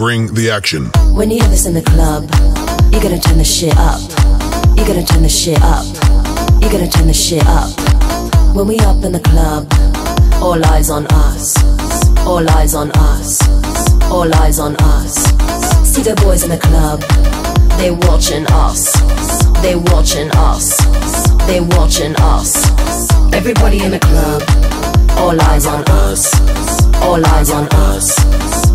Bring the action. When you have this in the club, you're gonna turn the shit up. You're gonna turn the shit up. You're gonna turn the shit up. When we up in the club, all eyes on us. All eyes on us. All eyes on us. See the boys in the club, they watching us. They watching us. They watching us. Everybody in the club, all eyes on us. All eyes on us.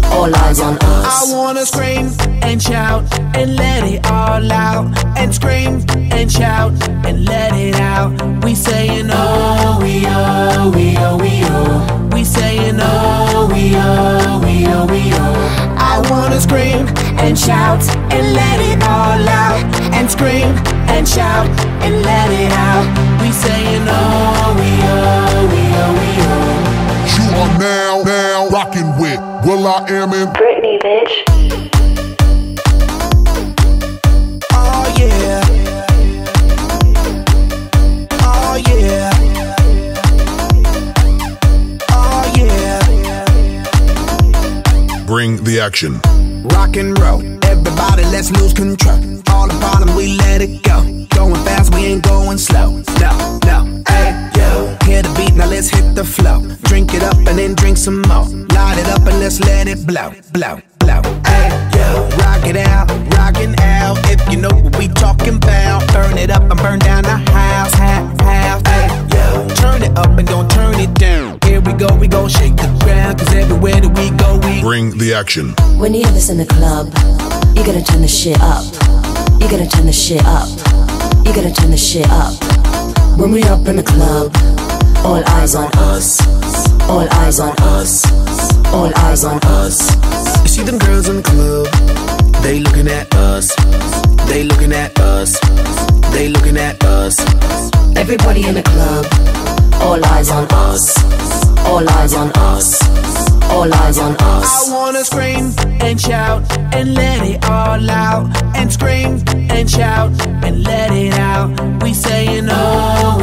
All eyes on us. I wanna scream and shout and let it all out. And scream and shout and let it out. We saying oh, we oh, we oh, we oh. We saying oh, we oh, we oh, we oh. I wanna scream and shout and let it all out. And scream and shout and let it out. In bitch. Oh yeah. Oh yeah. Oh yeah. Bring the action. Rock and roll. Everybody, let's lose control. All the bottom, we let it go. Going fast, we ain't going slow. No, no. Hey, yo. Hear the beat, now let's hit the flow. Drink it up and then drink some more. Light it up and let's let it blow, blow, blow. Hey, yo. Rock it out, rockin' out. If you know what we talking about, burn it up and burn down the house, half, half. Hey, yo. Turn it up and don't turn it down. Here we go, we gon' shake the ground. Cause everywhere that we go, we Bring the action. When you hear this in the club, you gotta turn the shit up. You gotta turn the shit up. You gotta turn the shit up. When we up in the club, all eyes on us. All eyes on us. All eyes on us. You see them girls in the club, they looking at us. They looking at us. They looking at us. Everybody in the club, all eyes on us. All eyes on us. All eyes on us. I wanna scream and shout and let it all out. And scream and shout and let it out. We saying oh,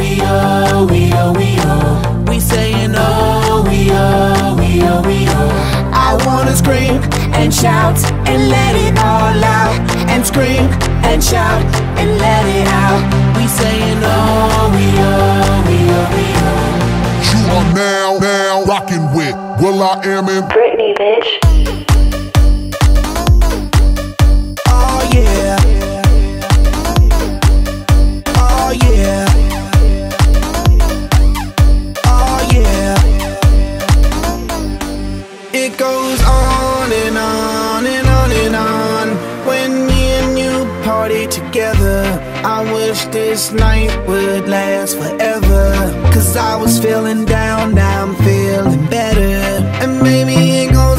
shout and let it all out. And scream and shout and let it out. We saying oh, we oh, we oh, we oh. You are now, now rocking with Will I Am in Britney, bitch. Oh yeah. Oh yeah. Oh yeah. It goes on and on together. I wish this night would last forever. Cause I was feeling down, now I'm feeling better. And maybe it goes on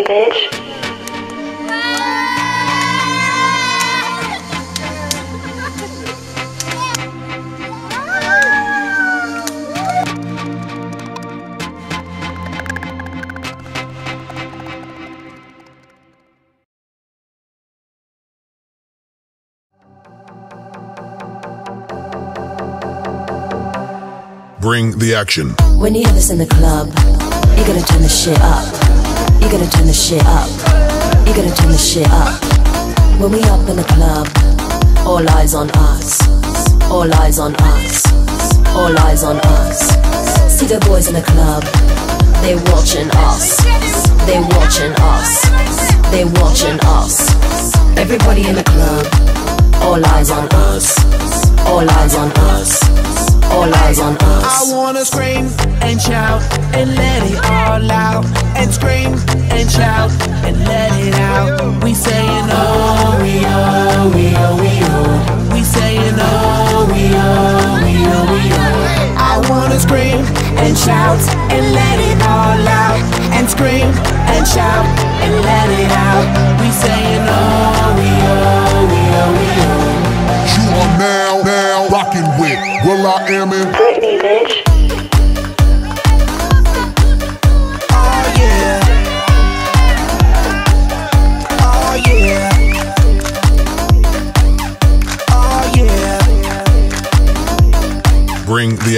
in bitch. Bring the action. When you have this in the club, you're gonna turn the shit up. You gotta turn the shit up. You gotta turn the shit up. When we up in the club, all eyes on us. All eyes on us. All eyes on us. See the boys in the club, they watching us. They watching us. they watching us. Everybody in the club, all eyes on us. All eyes on us. All eyes on us. I wanna scream and shout and let it all out. And scream and shout and let it out. We saying oh, we oh, we oh, we oh. We saying oh, we oh, we oh, we oh. I wanna scream and shout and let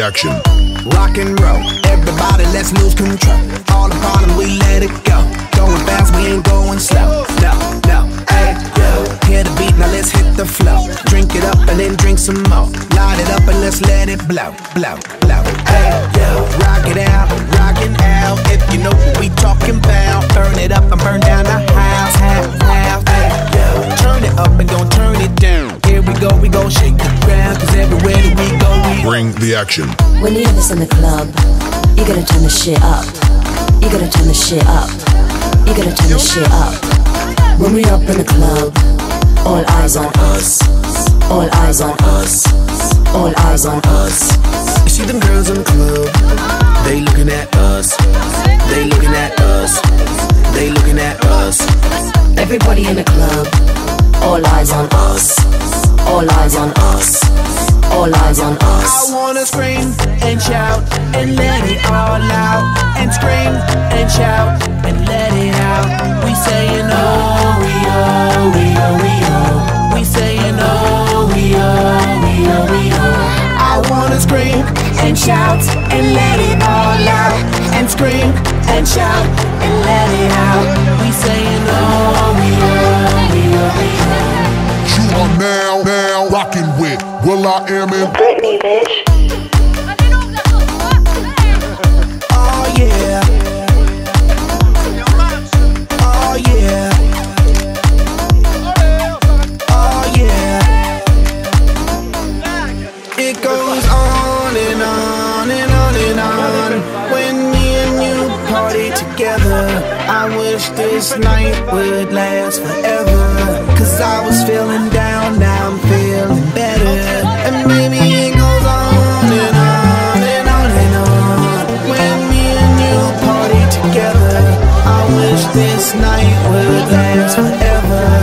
Action. Rock and roll. Everybody, let's lose control. All the bottom, we let it go. Going fast, we ain't going slow. No, no, hey, yo. Hear the beat, now let's hit the flow. Drink it up and then drink some more. Light it up and let's let it blow, blow, blow. Hey, yo. Rock it out, rock it out. If you know what we talking about, burn it up and burn down the house, action. When you hear this in the club, you gotta turn the shit up. You gotta turn the shit up. You gotta turn the shit up. When we up in the club, all eyes on us. All eyes on us. All eyes on us. You see them girls in the club, they looking at us. They looking at us. They looking at us. Everybody in the club, all eyes on us. All eyes on us. All eyes on us. I wanna scream and shout and let it all out. And scream and shout and let it out. We saying oh, we oh, we oh, we oh. We saying oh, we oh, we oh, we oh. I wanna scream and shout and let it all out. And scream and shout and let it out. We saying oh, we oh, we oh, we oh. You are now, now rocking with will.i.am in Britney, bitch. Oh yeah. Oh yeah. Oh yeah. It goes on and on and on and on. When me and you party together, I wish this night would last forever. Cause I was feeling down, now I'm feeling better. And maybe it goes on and on and on and on. When me and you party together, I wish this night would last forever,